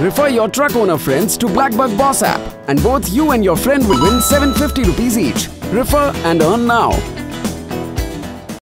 Refer your truck owner friends to BlackBuck Boss app and both you and your friend will win 750 rupees each. Refer and earn now.